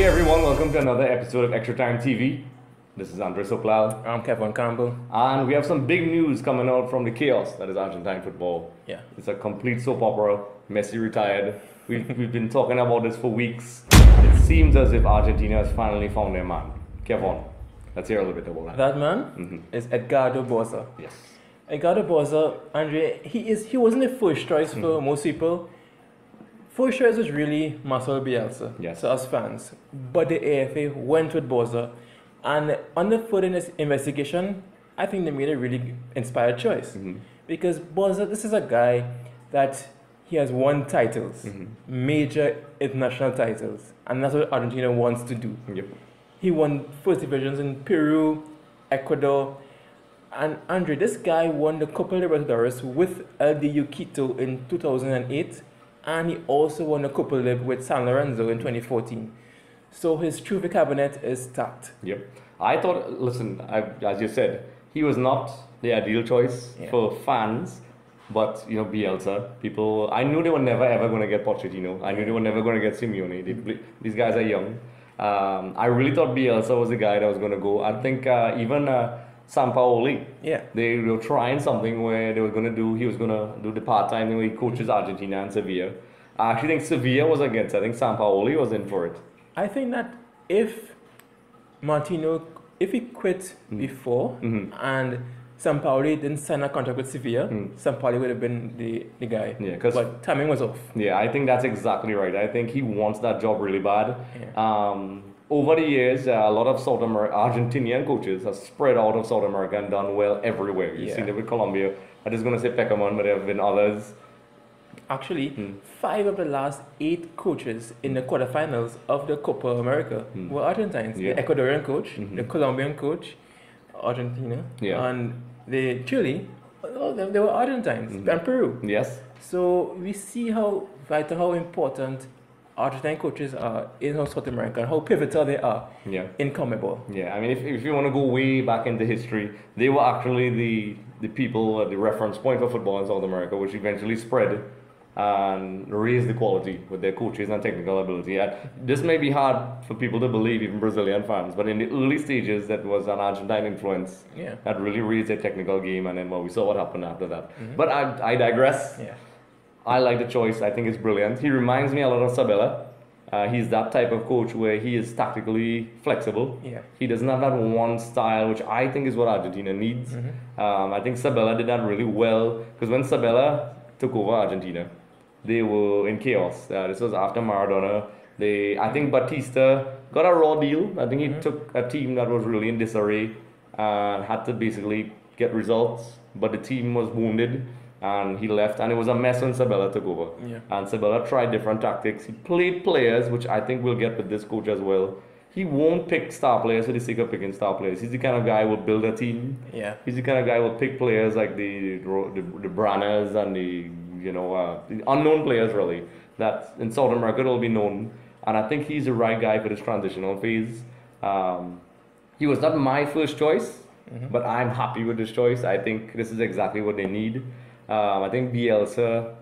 Hey everyone, welcome to another episode of Extra Time TV. This is Andre Sooklal, I'm Kevon Campbell. and we have some big news coming out from the chaos that is Argentine football. Yeah. It's a complete soap opera. Messi retired. We've, we've been talking about this for weeks. It seems as if Argentina has finally found their man. Kevon, let's hear a little bit about that. That man mm-hmm. is Edgardo Bauza. Yes. Edgardo Bauza, Andre, he is he wasn't the first choice for mm-hmm. most people. First choice was really Marcel Bielsa Yes. to us fans. But the AFA went with Bauza. And on the further in- investigation, I think they made a really inspired choice. Mm-hmm. Because Bauza, this is a guy that he has won titles, Mm-hmm. major international titles. And that's what Argentina wants to do. Yep. He won first divisions in Peru, Ecuador, and Andre. This guy won the Copa Libertadores with LDU Quito in 2008, and he also won the Copa Lib with San Lorenzo in 2014. So his trophy cabinet is stacked. Yep. I thought, listen, I, as you said, he was not the ideal choice Yeah. for fans, but you know, Bielsa, people, I knew they were never ever going to get Pochettino. I knew they were never going to get Simeone. They, these guys are young. Um, I really thought Bielsa was the guy that was going to go. I think uh, even uh, Sampaoli, Yeah. they were trying something where they were going to do, he was going to do the part time where he coaches Argentina and Sevilla. I actually think Sevilla was against. I think Sampaoli was in for it. I think that if Martino, if he quit before Mhm. and Sampaoli didn't sign a contract with Sevilla, Sampaoli would have been the, the guy. Yeah, 'cause- but timing was off. Yeah, I think that's exactly right. I think he wants that job really bad. Yeah. Um, over the years, uh, a lot of South Amer- Argentinian coaches have spread out of South America and done well everywhere. You've Yeah. seen it with Colombia. I'm just going to say Pekerman, but there have been others. Actually, Hmm. five of the last eight coaches in the quarterfinals of the Copa America were Argentines. Hmm. Yeah. Mm-hmm. The Ecuadorian coach, the Colombian coach, Argentina, Yeah. and the Chile. All them, they were Argentines Mm-hmm. and Peru. Yes. So we see how vital, how important Argentine coaches are in South America and how pivotal they are Yeah. in CONMEBOL. Yeah, I mean, if, if you want to go way back into history, they were actually the, the people, uh, the reference point for football in South America, which eventually spread and raised the quality with their coaches and technical ability. And this may be hard for people to believe, even Brazilian fans, but in the early stages, that was an Argentine influence Yeah. that really raised their technical game, and then well, we saw what happened after that. But I, I digress. Yeah. I like the choice. I think it's brilliant. He reminds me a lot of Sabella. Uh, he's that type of coach where he is tactically flexible. Yeah. He doesn't have that one style, which I think is what Argentina needs. Um, I think Sabella did that really well because when Sabella took over Argentina, they were in chaos. Uh, this was after Maradona. They, I think Batista got a raw deal. I think he took a team that was really in disarray and had to basically get results. But the team was wounded and he left, and it was a mess when Sabella took over. Yeah. And Sabella tried different tactics. He played players, which I think we'll get with this coach as well. He won't pick star players for the sake of picking star players. He's the kind of guy who will build a team. Yeah. He's the kind of guy who will pick players like the the, the Branners and the you know uh, the unknown players really that in South America will be known. And I think he's the right guy for this transitional phase. Um, he was not my first choice, but I'm happy with this choice. I think this is exactly what they need. Um, I think Bielsa.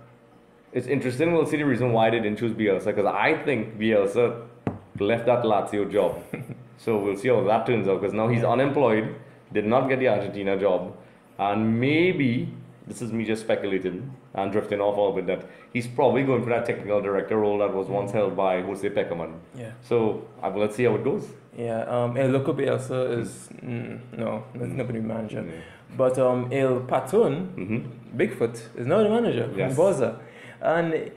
It's interesting. We'll see the reason why they didn't choose Bielsa because I think Bielsa left that Lazio job. so we'll see how that turns out because now he's unemployed, did not get the Argentina job, and maybe this is me just speculating and drifting off a little bit that he's probably going for that technical director role that was once held by Jose Pekerman. Yeah. So uh, let's see how it goes. Yeah, um, El Loco Bielsa is mm, no, that's not going to be manager. But um, El Patón, Mm-hmm. Bigfoot, is now the manager. Yes. Bauza, and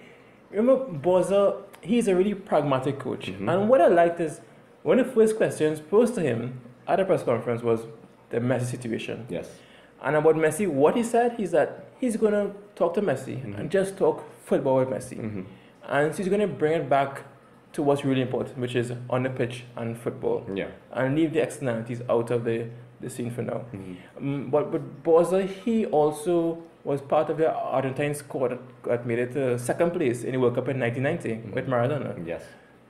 remember Bauza, he's a really pragmatic coach. Mm-hmm. And what I liked is one of the first questions posed to him at a press conference was the Messi situation. Yes. And about Messi, what he said is that he's going to talk to Messi Mm-hmm. and just talk football with Messi. And he's going to bring it back to what's really important, which is on the pitch and football Yeah. and leave the externalities out of the, the scene for now. Mm-hmm. Um, but but Bauza, he also was part of the Argentine squad that, made it to second place in the World Cup in 1990 with Maradona. Yes.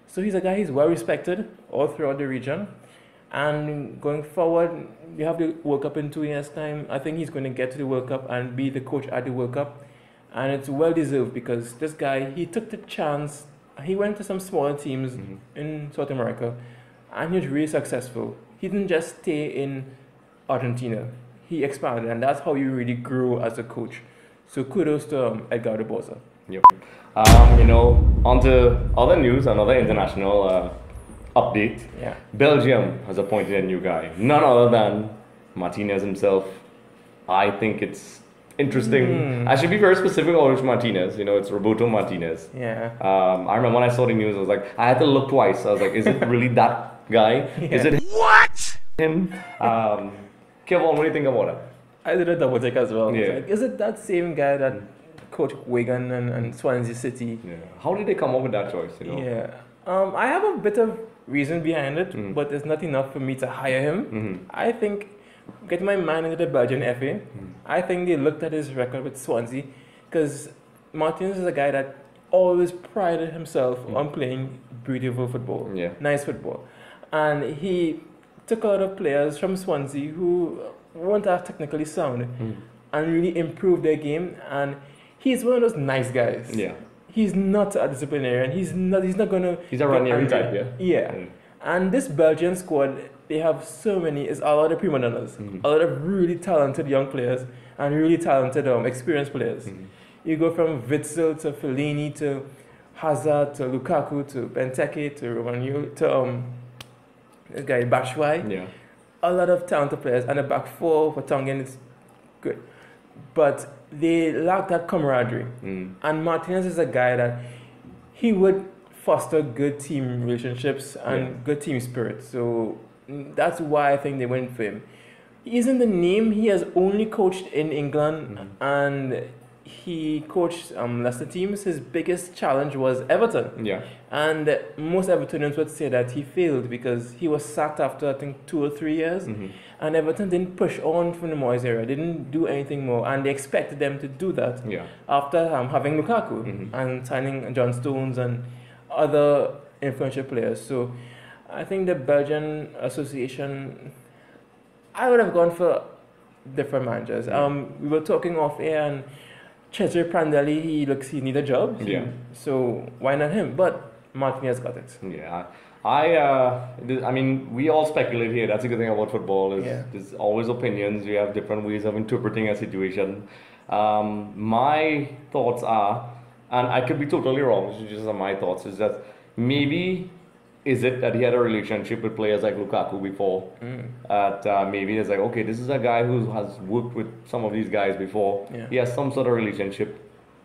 So he's a guy, he's well respected all throughout the region. And going forward, you have the World Cup in two years' time. I think he's going to get to the World Cup and be the coach at the World Cup. And it's well deserved because this guy, he took the chance he went to some smaller teams Mhm. in South America, and he was really successful. He didn't just stay in Argentina; he expanded, and that's how you really grow as a coach. So kudos to um, Edgardo Bauza. Um, you know, on to other news, another international uh, update. Yeah. Belgium has appointed a new guy, none other than Martinez himself. I think it's interesting. Hmm. I should be very specific about which Martinez. You know, it's Roberto Martinez. Yeah. Um, I remember when I saw the news, I was like, I had to look twice. I was like, is it really that guy? Is it what him? Um, Kevon, what do you think about it? I did a double take as well. Yeah. like, is it that same guy that coached Wigan and, and Swansea City? Yeah. How did they come up with that choice? You know. Yeah. Um, I have a bit of reason behind it, Mm. but it's not enough for me to hire him. Mhm. I think, get my mind into the Belgian FA, Mm. I think they looked at his record with Swansea because Martinez is a guy that always prided himself Mm. on playing beautiful football, Yeah. nice football. And he took a lot of players from Swansea who weren't as technically sound Mm. and really improved their game. And he's one of those nice guys. Yeah. He's not a disciplinarian. He's not. He's not gonna. He's a Ranieri type, yeah. Yeah. Mm. And this Belgian squad, they have so many. It's a lot of prima donnas, Mhm. a lot of really talented young players and really talented, um, experienced players. Mhm. You go from Witsel to Fellaini to Hazard to Lukaku to Benteke to Romanu to um, this guy Batshuayi. Yeah. A lot of talented players, and the back four Vertonghen is good, but they lack that camaraderie. Mm. And Martinez is a guy that he would foster good team relationships and Yeah. good team spirit. So that's why I think they went for him. He isn't the name. He has only coached in England Mhm. and he coached um, Leicester teams. His biggest challenge was Everton. Yeah. And most Evertonians would say that he failed because he was sacked after, I think, two or three years. Mhm. And Everton didn't push on from the Moyes era. Didn't do anything more. And they expected them to do that Yeah. after um, having Lukaku Mhm. and signing John Stones and other influential players. So I think the Belgian Association, I would have gone for different managers. Mhm. Um, we were talking off air and Cesare Prandelli, he looks he needs a job. Yeah. So why not him? But Martinez got it. Yeah, I, uh, I mean, we all speculate here. That's a good thing about football. Is Yeah. there's always opinions. We have different ways of interpreting a situation. Um, my thoughts are, and I could be totally wrong. This is just my thoughts. Is that maybe is it that he had a relationship with players like Lukaku before? Mm. That uh, maybe it's like, okay, this is a guy who has worked with some of these guys before. Yeah. He has some sort of relationship.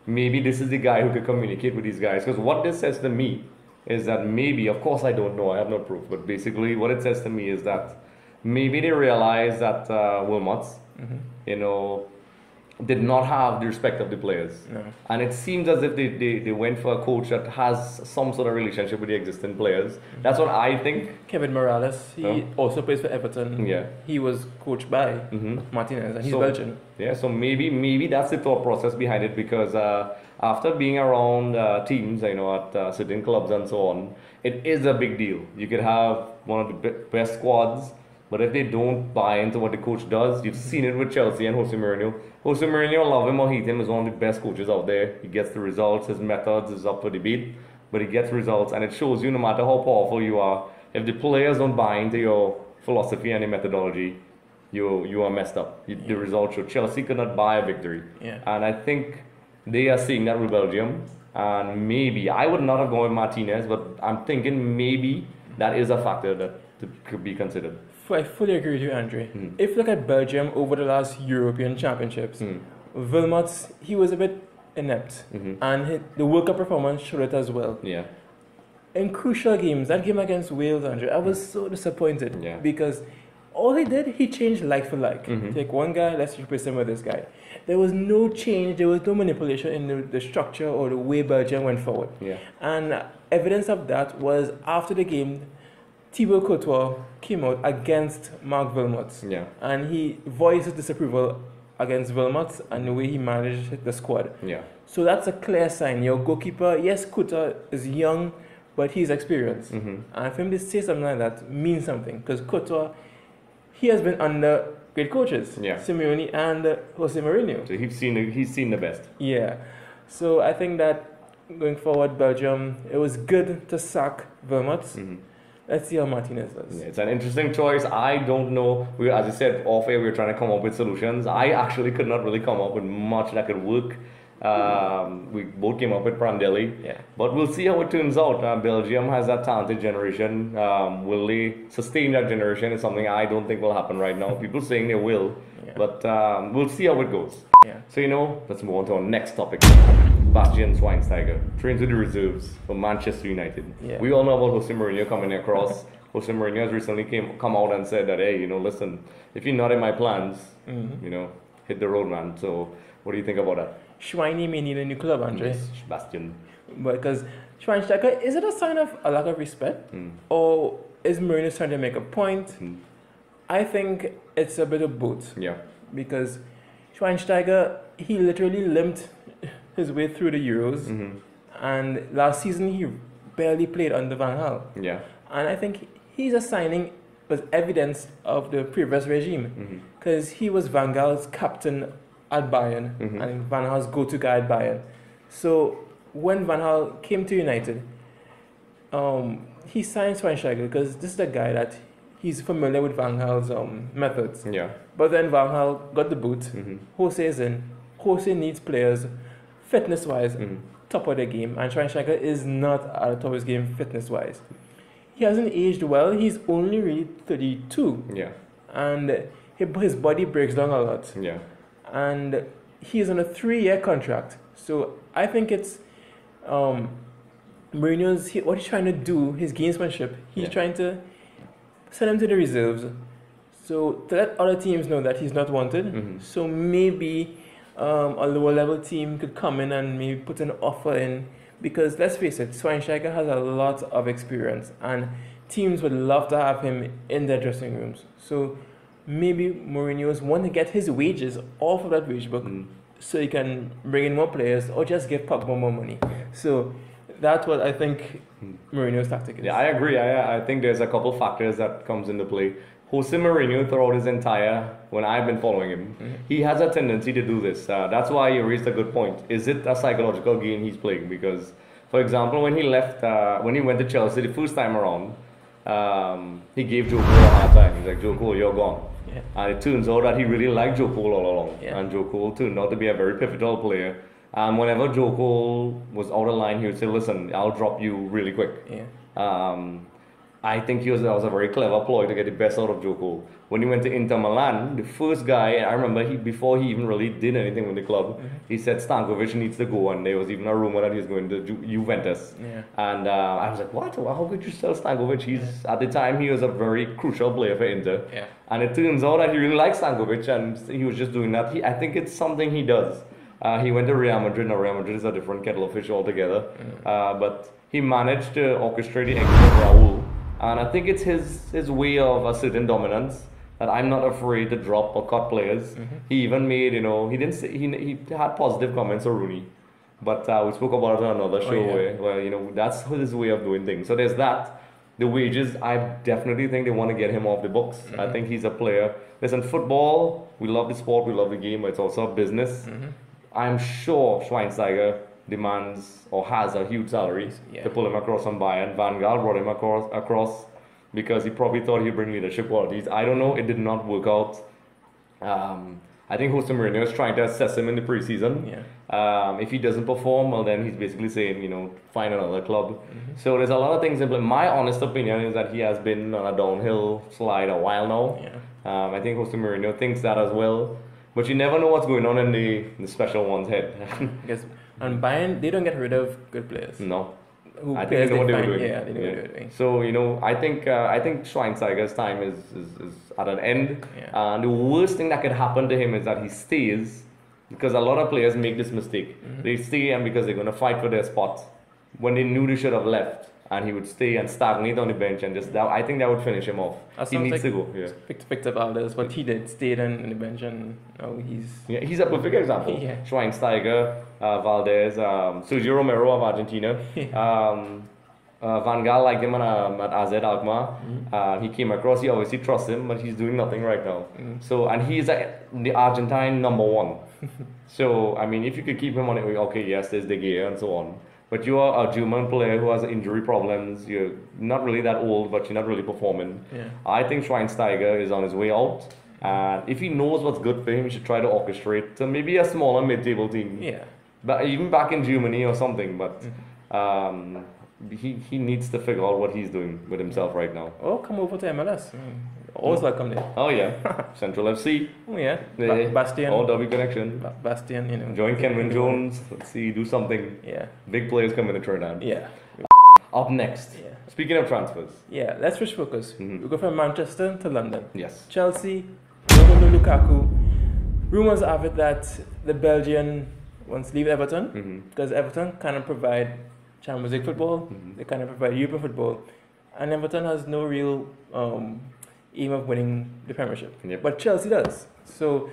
Maybe this is the guy who could communicate with these guys. Because what this says to me is that maybe, of course, I don't know, I have no proof, but basically, what it says to me is that maybe they realize that uh, Wilmots, Mhm. you know, did not have the respect of the players. No. And it seems as if they, they, they went for a coach that has some sort of relationship with the existing players. That's what I think. Kevin Mirallas, he Oh. also plays for Everton. Yeah. He was coached by hmm Martinez and he's So- Belgian. Yeah, so maybe maybe that's the thought process behind it because uh, after being around uh, teams, you know, at uh, certain clubs and so on, it is a big deal. You could have one of the best squads, but if they don't buy into what the coach does, you've seen it with Chelsea and Jose Mourinho. Jose Mourinho, love him or hate him, is one of the best coaches out there. He gets the results. His methods is up for debate, but he gets results, and it shows you no matter how powerful you are, if the players don't buy into your philosophy and your methodology, you you are messed up. You, the results show Chelsea could not buy a victory, Yeah. and I think they are seeing that with Belgium. And maybe I would not have gone with Martinez, but I'm thinking maybe that is a factor that could be considered. I fully agree with you, Andre. Mm. If you look at Belgium over the last European Championships, Mm. Wilmots, he was a bit inept. hmm And he, the World Cup performance showed it as well. Yeah, In crucial games, that game against Wales, Andre, I was so disappointed. Yeah. Because all he did, he changed like for like. Mhm. Take one guy, let's replace him with this guy. There was no change, there was no manipulation in the, the structure or the way Belgium went forward. yeah, And evidence of that was after the game, Thibaut Courtois came out against Marc Wilmots. yeah, And he voiced his disapproval against Wilmots and the way he managed the squad. yeah, So that's a clear sign. Your goalkeeper, yes, Courtois is young, but he's experienced. hmm And for him to say something like that means something because Courtois, he has been under great coaches, Yeah. Simeone and Jose Mourinho. So he's seen the, he's seen the best. Yeah. So I think that going forward, Belgium, it was good to sack Vermont. Mhm. Let's see how Martinez does. Yeah, It's an interesting choice. I don't know. We, as I said, off air, we were trying to come up with solutions. I actually could not really come up with much that could work. Um, we both came up with Prandelli. Yeah. But we'll see how it turns out. Uh, Belgium has that talented generation. Um, will they sustain that generation? Is something I don't think will happen right now. People saying they will, Yeah. but um, we'll see how it goes. Yeah. So you know, let's move on to our next topic. Bastian Schweinsteiger trains with the reserves for Manchester United. Yeah. We all know about Jose Mourinho coming across. Jose Mourinho has recently came come out and said that, hey, you know, listen, if you're not in my plans, Mhm. you know, hit the road, man. So what do you think about that? Schweini may need a new club, Andre. Yes, Bastian. Because Schweinsteiger, is it a sign of a lack of respect? Mm. Or is Mourinho trying to make a point? Mm. I think it's a bit of both. Yeah. Because Schweinsteiger, he literally limped his way through the Euros. hmm And last season, he barely played under Van Gaal. Yeah. And I think he's a signing was evidence of the previous regime. Because he was Van Gaal's captain at Bayern Mhm. and Van Gaal's go-to guy at Bayern. So when Van Gaal came to United, um, he signed Schweinsteiger because this is the guy that he's familiar with Van Gaal's um, methods. Yeah. But then Van Gaal got the boot. hmm Jose is in. Jose needs players, fitness-wise, hmm top of the game, and Schweinsteiger is not at the top of his game fitness-wise. He hasn't aged well. He's only really 32, Yeah. and he- his body breaks down a lot. Yeah. And he's on a three-year contract. So I think it's um, Mourinho's. He, what he's trying to do, his gamesmanship. He's Yeah. trying to send him to the reserves, so to let other teams know that he's not wanted. Mhm. So maybe um, a lower level team could come in and maybe put an offer in because let's face it, Schweinsteiger has a lot of experience and teams would love to have him in their dressing rooms. So maybe Mourinho's want to get his wages off of that wage book Mm. so he can bring in more players or just give Pogba more money. So that's what I think Mourinho's tactic is. Yeah, I agree. I, I think there's a couple factors that comes into play. Jose Mourinho, throughout his entire, when I've been following him, Mhm. he has a tendency to do this. Uh, that's why you raised a good point. Is it a psychological game he's playing? Because, for example, when he left, uh, when he went to Chelsea the first time around, um, he gave Joe Cole a hard time. He's like, Joe Cole, you're gone. Yeah. And it turns out that he really liked Joe Cole all along. Yeah. And Joe Cole turned out to be a very pivotal player. And whenever Joe Cole was out of line, he would say, listen, I'll drop you really quick. Yeah. Um, I think he was, that was a very clever ploy to get the best out of Cole. When he went to Inter Milan, the first guy, I remember he before he even really did anything with the club, Mhm. he said Stankovic needs to go, and there was even a rumor that he was going to Ju- Juventus. Yeah. And uh, I was like, what? How could you sell Stankovic? He's at the time he was a very crucial player for Inter. Yeah. And it turns out that he really likes Stankovic and he was just doing that. He, I think it's something he does. Uh, he went to Real Madrid. Now, Real Madrid is a different kettle of fish altogether. Uh, but he managed to orchestrate the exit of Raul. And I think it's his, his way of asserting dominance that I'm not afraid to drop or cut players. He even made, you know, he didn't say, he, he had positive comments on Rooney. But uh, we spoke about it on another Oh, show yeah. where, where, you know, that's his way of doing things. So there's that. The wages, I definitely think they want to get him off the books. I Mhm. think he's a player. Listen, football, we love the sport, we love the game, but it's also a business. Mhm. I'm sure Schweinsteiger demands or has a huge salary Yeah. to pull him across from Bayern. Van Gaal brought him across, across because he probably thought he'd bring leadership qualities. I don't know, it did not work out. Um, I think Jose Mourinho is trying to assess him in the preseason. Yeah. Um, if he doesn't perform, well, then he's basically saying, you know, find another club. Mhm. So there's a lot of things in play. My honest opinion is that he has been on a downhill slide a while now. Yeah. Um, I think Jose Mourinho thinks that as well. But you never know what's going on in the, the special one's head. Because and Bayern they don't get rid of good players. no. Who I think players they know what they were doing. Yeah, they know what they were doing. So, you know, I think uh, I think Schweinsteiger's time is, is, is at an end. Yeah. And the worst thing that could happen to him is that he stays because a lot of players make this mistake. Mhm. They stay and because they're going to fight for their spot when they knew they should have left. And he would stay and stagnate on the bench and just that. I think that would finish him off. That He needs like to go. Yeah. Victor, Victor Valdés, but he did, stayed in, in the bench and now he's Yeah, he's a perfect example. Yeah. Schweinsteiger, uh, Valdez, um, Sergio Romero of Argentina. um, uh, Van Gaal liked him at, um, at AZ Alkmaar. Mhm. Uh, he came across, he obviously trusts him, but he's doing nothing right now. Mm. So, and he's a, the Argentine number one. so, I mean, if you could keep him on it, okay, yes, there's De Gea and so on. But you are a German player who has injury problems. You're not really that old, but you're not really performing. Yeah. I think Schweinsteiger is on his way out. And if he knows what's good for him, he should try to orchestrate to maybe a smaller mid-table team. Yeah. But even back in Germany or something. But Mm-hmm. um, he, he needs to figure out what he's doing with himself right now. Or come over to MLS. Mm. Always welcome there. Oh yeah, Central FC. Oh yeah. Ba- Bastian. All W connection. Ba- Bastian, you know. Join Kenwin Jones. Let's see, do something. Yeah. Big players coming to Trinidad. Yeah. Up next. Yeah. Speaking of transfers. Yeah. Let's switch focus. Mhm. We go from Manchester to London. Yes. Chelsea, Romelu Lukaku. Rumors have it that the Belgian wants to leave Everton hmm because Everton cannot provide Champions League football. Mhm. They cannot provide European football, and Everton has no real um, aim of winning the Premiership. Yep. But Chelsea does. So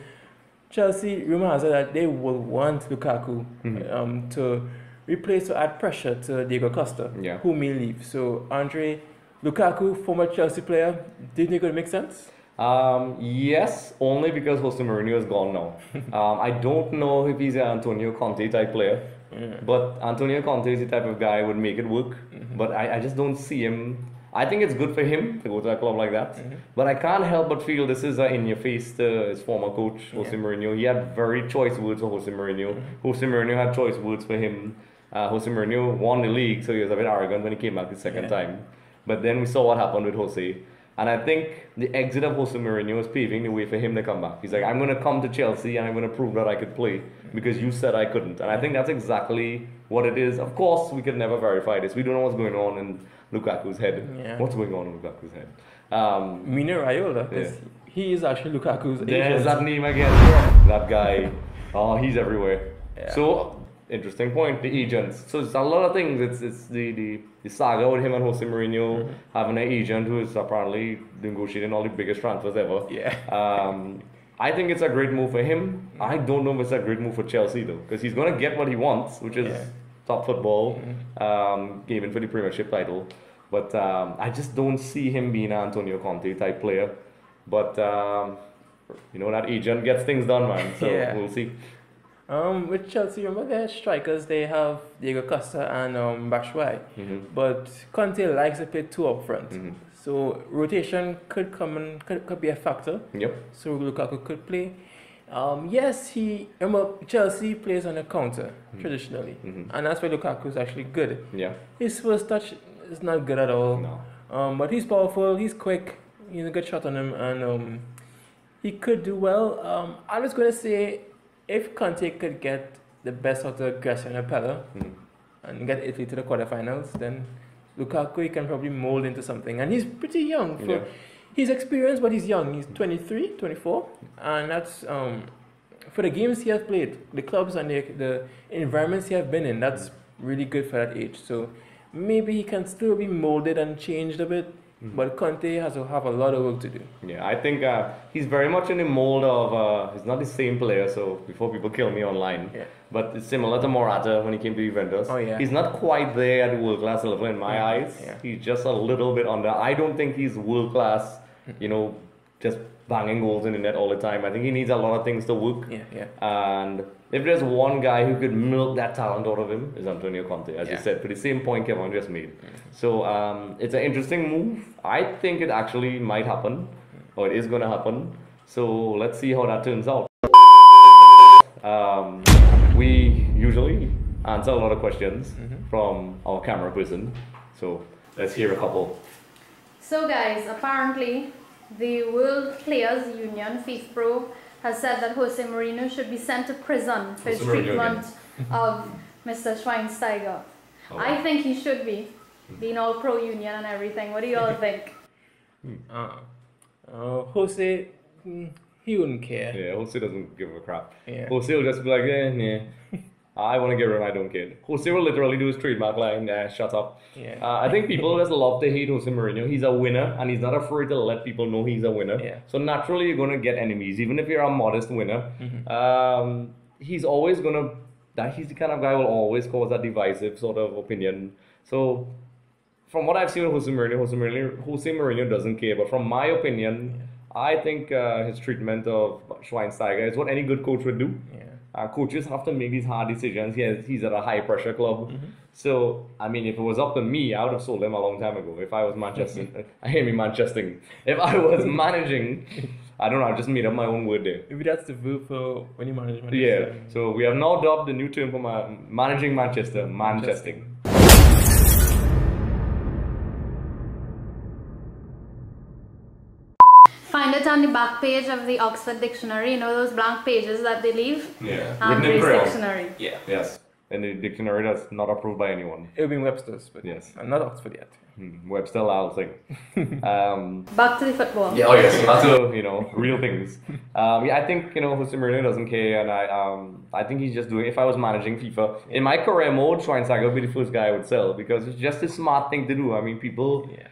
Chelsea, rumor has it that they will want Lukaku Mhm. um, to replace or add pressure to Diego Costa, Yeah. who may leave. So Andre Lukaku, former Chelsea player, do you think it would make sense? Um, yes, only because Jose Mourinho is gone now. um, I don't know if he's an Antonio Conte type player, Yeah. but Antonio Conte is the type of guy who would make it work. Mhm. But I, I just don't see him. I think it's good for him to go to a club like that. Mhm. But I can't help but feel this is in your face to his former coach, Jose Yeah. Mourinho. He had very choice words for Jose Mourinho. Mhm. Jose Mourinho had choice words for him. Uh, Jose Mourinho won the league, so he was a bit arrogant when he came back the second Yeah. time. But then we saw what happened with Jose. And I think the exit of Jose Mourinho is paving the way for him to come back. He's like, I'm going to come to Chelsea and I'm going to prove that I could play because you said I couldn't. And I think that's exactly what it is. Of course, we could never verify this. We don't know what's going on in Lukaku's head. Yeah. What's going on in Lukaku's head? Um, Mino Raiola, 'cause he is actually Lukaku's there's agent. that name again. Yeah. That guy. Oh, he's everywhere. Yeah. So interesting point. The agents. So it's a lot of things. It's it's the the, the saga with him and Jose Mourinho Mhm. having an agent who is apparently negotiating all the biggest transfers ever. Yeah. Um, I think it's a great move for him. I don't know if it's a great move for Chelsea though, because he's gonna get what he wants, which is Yeah. top football, Mhm. um, gaming for the Premiership title. But um, I just don't see him being an Antonio Conte type player. But um, you know that agent gets things done, man. So Yeah. we'll see. Um, with Chelsea, remember their strikers, they have Diego Costa and um, Batshuayi. hmm But Conte likes to play two up front. hmm So rotation could come and could, could be a factor. Yep. So Lukaku could play. Um, yes, he remember Chelsea plays on the counter Mhm. traditionally, hmm and that's why Lukaku is actually good. Yeah. His first touch is not good at all. No. Um, but he's powerful. He's quick. He's a good shot on him, and um, he could do well. Um, I was going to say if Conte could get the best out of Graziano Pellè Mhm. and get Italy to the quarterfinals, then Lukaku he can probably mold into something. And he's pretty young. For, Yeah. He's experienced, but he's young. He's 23, 24, and that's um, for the games he has played, the clubs and the, the environments he has been in. That's really good for that age. So maybe he can still be molded and changed a bit, Mhm. but Conte has to have a lot of work to do. Yeah, I think uh, he's very much in the mold of. Uh, he's not the same player, so before people kill me online, Yeah. but it's similar to Morata when he came to Juventus. Oh, yeah. He's not quite there at the world class level in my Yeah, eyes. yeah. He's just a little bit under. I don't think he's world class. You know, just banging goals in the net all the time. I think he needs a lot of things to work. Yeah, yeah. And if there's one guy who could milk that talent out of him, is Antonio Conte, as you said, for the same point Kevon just made. So um, it's an interesting move. I think it actually might happen, or it is going to happen. So let's see how that turns out. Um, we usually answer a lot of questions Mhm. from our camera person. So let's hear a couple. So, guys, apparently, the World Players Union, FIFPro, has said that Jose Mourinho should be sent to prison for his Jose Mourinho treatment of Mr. Schweinsteiger. I think he should be, being all pro union and everything. What do you all think? Uh, uh, Jose, mm, he wouldn't care. Yeah, Jose doesn't give a crap. Yeah. Jose will just be like, eh, yeah. I want to get rid of I don't care. Jose will literally do his trademark line, nah, shut up. Yeah. Uh, I think people just love to hate Jose Mourinho. He's a winner, and he's not afraid to let people know he's a winner. Yeah. So naturally, you're gonna get enemies, even if you're a modest winner. Mhm. Um, he's always gonna. That he's the kind of guy who will always cause a divisive sort of opinion. So, from what I've seen with Jose Mourinho, Jose Mourinho, Jose Mourinho doesn't care. But from my opinion, I think uh, his treatment of Schweinsteiger is what any good coach would do. Yeah. Uh, coaches have to make these hard decisions. He has, he's at a high pressure club. So, I mean, if it was up to me, I would have sold him a long time ago. If I was Manchester, I hear me Manchester. If I was managing, I don't know, I just made up my own word there. Maybe that's the verb for when you manage Manchester. Yeah, so we have now adopted the new term for ma- managing Manchester, Manchester. On the back page of the Oxford Dictionary. You know those blank pages that they leave? Yeah, Andre's crayon. Dictionary. Yeah. Yes, in the dictionary that's not approved by anyone. It'll be in Webster's, but Yes. uh, not Oxford yet. Hmm, Webster Lal thing. um, Back to the football. yeah, oh yes, that's a, you know real things. Um, yeah, I think you know Jose Mourinho doesn't care, and I um, I think he's just doing. If I was managing FIFA in my career mode, Schweinsteiger would be the first guy I would sell because it's just a smart thing to do. I mean, people Yeah.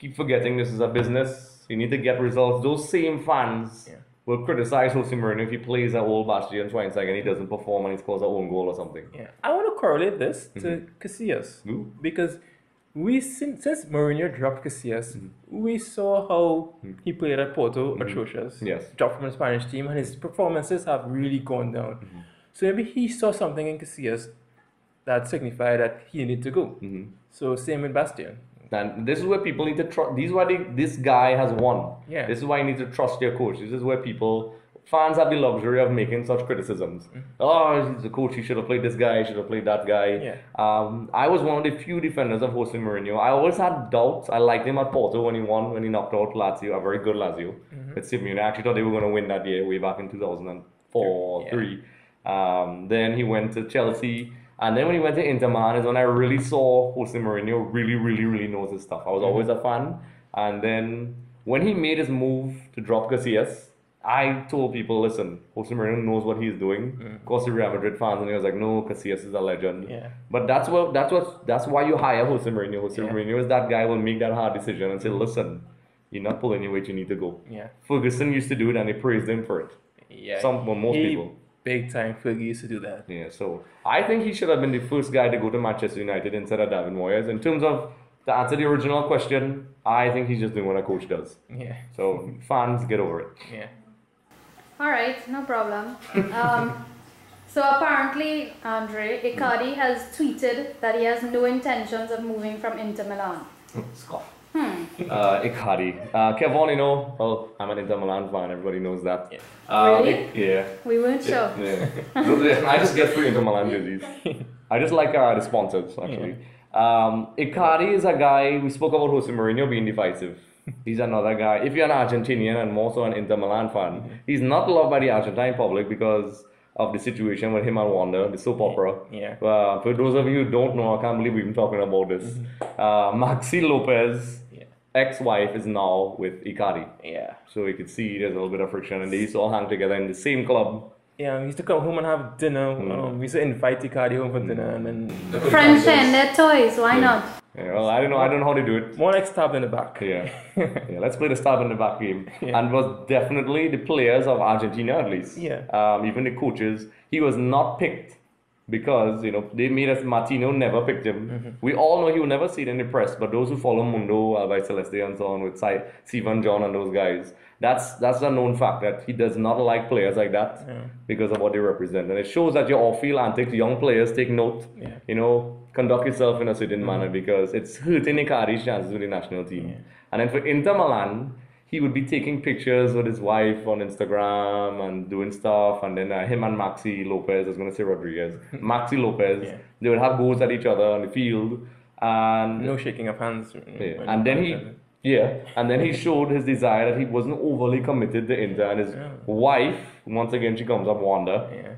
keep forgetting this is a business. You need to get results. Those same fans Yeah. will criticize Jose Mourinho if he plays at Old Bastian Schweinsteiger and he doesn't perform and he scores a own goal or something. Yeah. I want to correlate this to mm-hmm. Casillas. Ooh. Because we since, since Mourinho dropped Casillas, mm-hmm. we saw how mm-hmm. he played at Porto, atrocious. Yes. Dropped from the Spanish team, and his performances have really gone down. So maybe he saw something in Casillas that signified that he needed to go. So same with Bastian. And this is where people need to trust. This is why they, this guy has won. Yeah. This is why you need to trust your coach. This is where people, fans have the luxury of making such criticisms. Oh, he's a coach. He should have played this guy. He should have played that guy. Yeah. Um, I was one of the few defenders of Jose Mourinho. I always had doubts. I liked him at Porto when he won, when he knocked out Lazio, a very good Lazio. With Simeone. I actually thought they were going to win that year, way back in 2004 Yeah. 3. Um, then he went to Chelsea. And then when he went to Inter Milan is when I really saw Jose Mourinho really, really, really knows his stuff. I was mm-hmm. always a fan. And then when he made his move to drop Casillas, I told people, listen, Jose Mourinho knows what he's doing. Mm-hmm. Of course, the Real Madrid fans, and he was like, no, Casillas is a legend. Yeah. But that's what that's what that's why you hire Jose Mourinho. Jose Yeah. Mourinho is that guy who will make that hard decision and say, mm-hmm. listen, you're not pulling your weight, you need to go. Yeah. Ferguson used to do it, and they praised him for it. Yeah. Some- well, most he, people. Big time Fergie used to do that. Yeah, so I think he should have been the first guy to go to Manchester United instead of David Moyes. In terms of to answer the original question, I think he's just doing what a coach does. Yeah. So fans get over it. Yeah. All right, no problem. Um, so apparently, Andre Icardi has tweeted that he has no intentions of moving from Inter Milan. Scoff. Hmm. Uh, Icardi. Uh, Kevon, you know, well, I'm an Inter Milan fan. Everybody knows that. Yeah. Uh, Really? Ic- yeah. We weren't sure. Yeah. I just get free Inter Milan jerseys. I just like uh, the sponsors, actually. Um, Icardi is a guy, we spoke about Jose Mourinho being divisive. He's another guy. If you're an Argentinian and more so an Inter Milan fan, he's not loved by the Argentine public because of the situation with him and Wanda, the soap opera. Yeah. Uh, for those of you who don't know, I can't believe we've been talking about this. Uh, Maxi Lopez, Yeah. Ex-wife, is now with Icardi. Yeah. So you could see there's a little bit of friction, and they used to all hang together in the same club. Yeah, we used to come home and have dinner. Um, we used to invite Icardi home for dinner and then French and their toys, why not? Yeah, well, I don't know. I don't know how to do it. more like stab in the back. Yeah. yeah, let's play the stab in the back game. Yeah. And was definitely the players of Argentina at least. Yeah. Um, even the coaches. He was not picked because you know they made us. Martino never picked him. Mm-hmm. We all know he will never see it in the press. But those who follow Mundo, Albiceleste, and so on with Si- Steven John and those guys, that's that's a known fact that he does not like players like that Yeah. because of what they represent. And it shows that your off-field antics, young players take note. Yeah. You know, conduct yourself in a certain manner because it's hurting Icardi's chances with the national team. Yeah. And then for Inter Milan, he would be taking pictures with his wife on Instagram and doing stuff. And then uh, him and Maxi Lopez, I was going to say Rodriguez, Maxi Lopez, Yeah. they would have goals at each other on the field. And No shaking of hands. yeah. And then he, yeah, and then he showed his desire that he wasn't overly committed to Inter. And his Yeah. wife, once again, she comes up, Wanda, Yeah.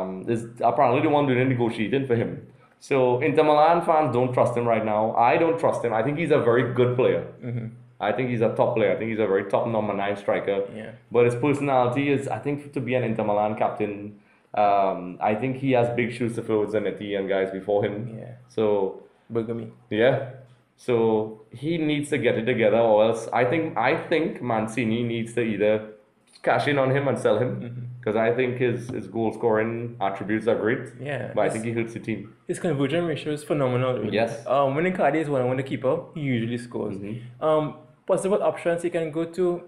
um, is apparently the one doing the negotiating for him. So Inter Milan fans don't trust him right now. I don't trust him. I think he's a very good player. Mm-hmm. I think he's a top player. I think he's a very top number nine striker. Yeah. But his personality is, I think, to be an Inter Milan captain. Um, I think he has big shoes to fill with Zanetti and guys before him. Yeah. So Bergomi. yeah. So he needs to get it together, or else I think I think Mancini needs to either cash in on him and sell him Mm-hmm. because I think his his goal scoring attributes are great. Yeah. But I think he hurts the team. His conversion ratio is phenomenal. really. Yes. Um, when Icardi is one on the keeper, he usually scores. Mm-hmm. Um, possible options he can go to,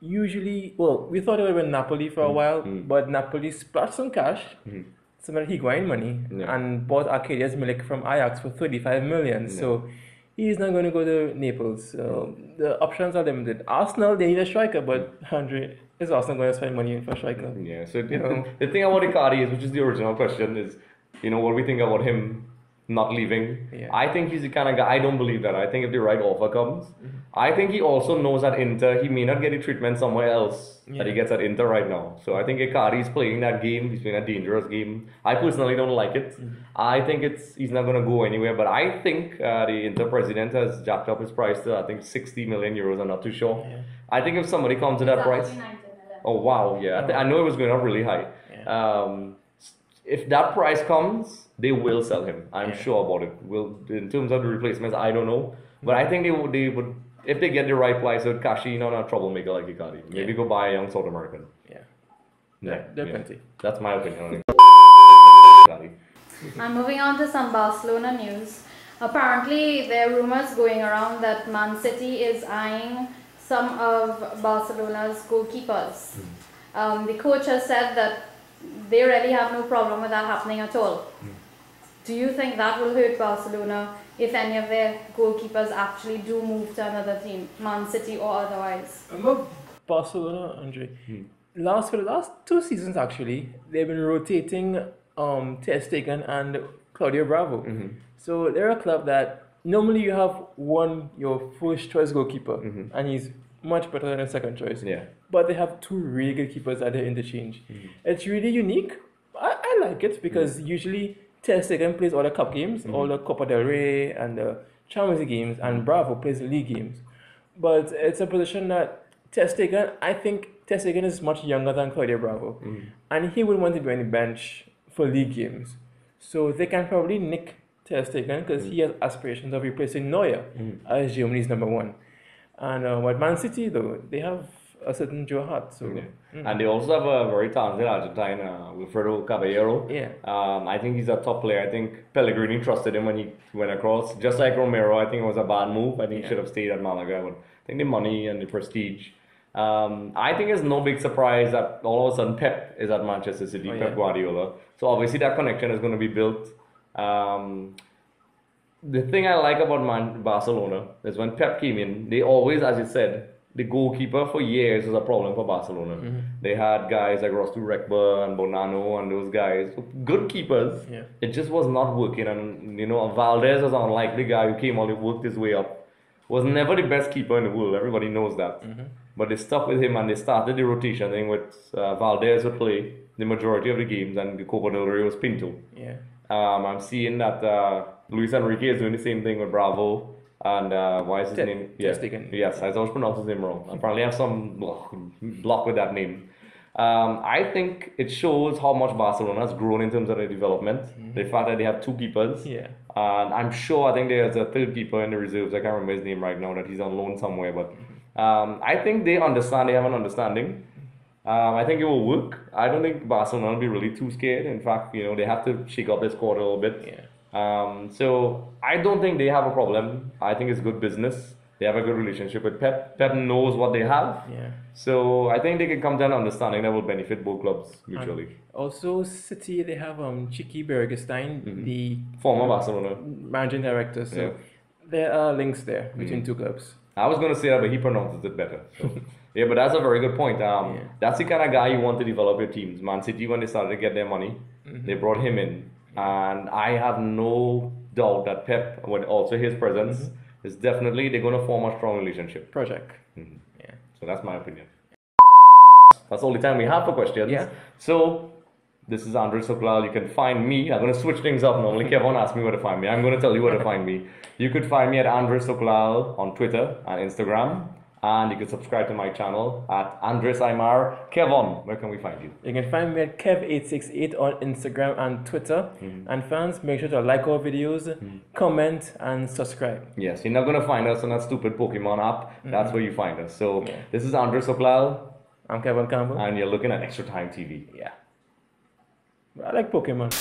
usually, well, we thought it would been Napoli for a mm-hmm. while, mm-hmm. but Napoli splashed some cash, mm-hmm. some of the Higuain money, Yeah. and bought Arkadiusz Milik from Ajax for 35 million. So he's not going to go to Naples. So the options are limited. Arsenal, they need a striker, but Andre, is Arsenal going to spend money for a striker? Yeah. So You the, the thing about Icardi is, which is the original question, is you know what we think about him not leaving. Yeah. I think he's the kind of guy. I don't believe that. I think if the right offer comes, Mm-hmm. I think he also knows that Inter. He may not get the treatment somewhere else that he gets at Inter right now. So I think Icardi is playing that game. He's playing a dangerous game. I personally don't like it. Mm-hmm. I think it's he's not going to go anywhere. But I think uh, the Inter president has jacked up his price to I think 60 million euros. I'm not too sure. Yeah. I think if somebody comes to that price. actually 90 million. Oh wow, yeah. I, th- I know it was going up really high. Um, if that price comes, they will sell him. I'm Yeah. sure about it. Will in terms of the replacements, I don't know, but I think they would. They would if they get the right price. They would cash in on a troublemaker like Icardi. Maybe Yeah. go buy a young South American. Yeah. Yeah, There are yeah. plenty. That's my opinion on it. Icardi. Moving on to some Barcelona news. Apparently, there are rumors going around that Man City is eyeing some of Barcelona's goalkeepers. Um, the coach has said that they really have no problem with that happening at all. Do you think that will hurt Barcelona if any of their goalkeepers actually do move to another team, Man City or otherwise? Remember Barcelona, Andre? Hmm. Last for the last two seasons, actually, they've been rotating um, Ter Stegen and Claudio Bravo. Mm-hmm. So they're a club that normally you have one your first choice goalkeeper, mm-hmm. and he's much better than a second choice. Yeah. But they have two really good keepers at their interchange. Mm-hmm. It's really unique. I, I like it because usually Ter Stegen plays all the cup games, mhm. all the Copa del Rey and the Champions League games, and Bravo plays the league games. But it's a position that Ter Stegen, I think Ter Stegen is much younger than Claudio Bravo, mm. and he would want to be on the bench for league games. So they can probably nick Ter Stegen because he mm. has aspirations of replacing Neuer mm. as Germany's number one. And uh, with Man City, though, they have a certain Joe Hart. So Yeah. And they also have a very talented Argentine, uh, Wilfredo Caballero. Yeah. Um, I think he's a top player. I think Pellegrini trusted him when he went across. Just like Romero, I think it was a bad move. I think he should have stayed at Malaga. But I think the money and the prestige. Um, I think it's no big surprise that all of a sudden Pep is at Manchester City, Oh, Pep yeah. Guardiola. So obviously that connection is going to be built. Um, the thing I like about Man- Barcelona is when Pep came in, they always, as you said, the goalkeeper for years was a problem for Barcelona. They had guys like Rüştü Reçber and Bonano and those guys, good keepers. Yeah. It just was not working. And, you know, Valdés was an unlikely guy who came on and worked his way up. Was never the best keeper in the world. Everybody knows that. But they stuck with him and they started the rotation thing with uh, Valdés would play the majority of the games and the Copa del Rey was Pinto. yeah. Um, I'm seeing that uh, Luis Enrique is doing the same thing with Bravo. And uh, why is his name? Stegen. Yes, I always pronounce his name wrong. Apparently, I have some block, with that name. Um, I think it shows how much Barcelona has grown in terms of their development. The fact that they have two keepers. Mm-hmm. Yeah. And I'm sure I think there's a third keeper in the reserves. I can't remember his name right now. That he's on loan somewhere. But um, I think they understand. They have an understanding. Um, I think it will work. I don't think Barcelona will be really too scared. In fact, you know they have to shake up their squad a little bit. Yeah. Um, so I don't think they have a problem. I think it's good business. They have a good relationship with Pep. Pep knows what they have. Yeah. So I think they can come to an understanding that will benefit both clubs mutually. Also, City, they have um, Txiki Begiristain, the Former Barcelona. managing director. So Yeah. there are links there between two clubs. I was going to say that, but he pronounces it better. So. yeah, but that's a very good point. Um, Yeah. That's the kind of guy you want to develop your teams. Man City, when they started to get their money, they brought him in. And I have no doubt that Pep, with also his presence, is definitely, they're going to form a strong relationship. Project. Mhm. Yeah. So that's my opinion. That's all the time we have for questions. Yeah. So this is Andre Sooklal. You can find me. I'm going to switch things up. Normally, Kevon asks me where to find me. I'm going to tell you where to find me. You could find me at Andre Sooklal on Twitter and Instagram. And you can subscribe to my channel at Andres Aymar. Kevon, where can we find you? You can find me at Kev868 on Instagram and Twitter. Mm-hmm. And fans, make sure to like our videos, mm-hmm. comment, and subscribe. Yes, you're not going to find us on that stupid Pokemon app. Mm-hmm. That's where you find us. So Yeah. this is Andre Sooklal, I'm Kevon Campbell. and you're looking at Extra Time TV. yeah. I like Pokemon.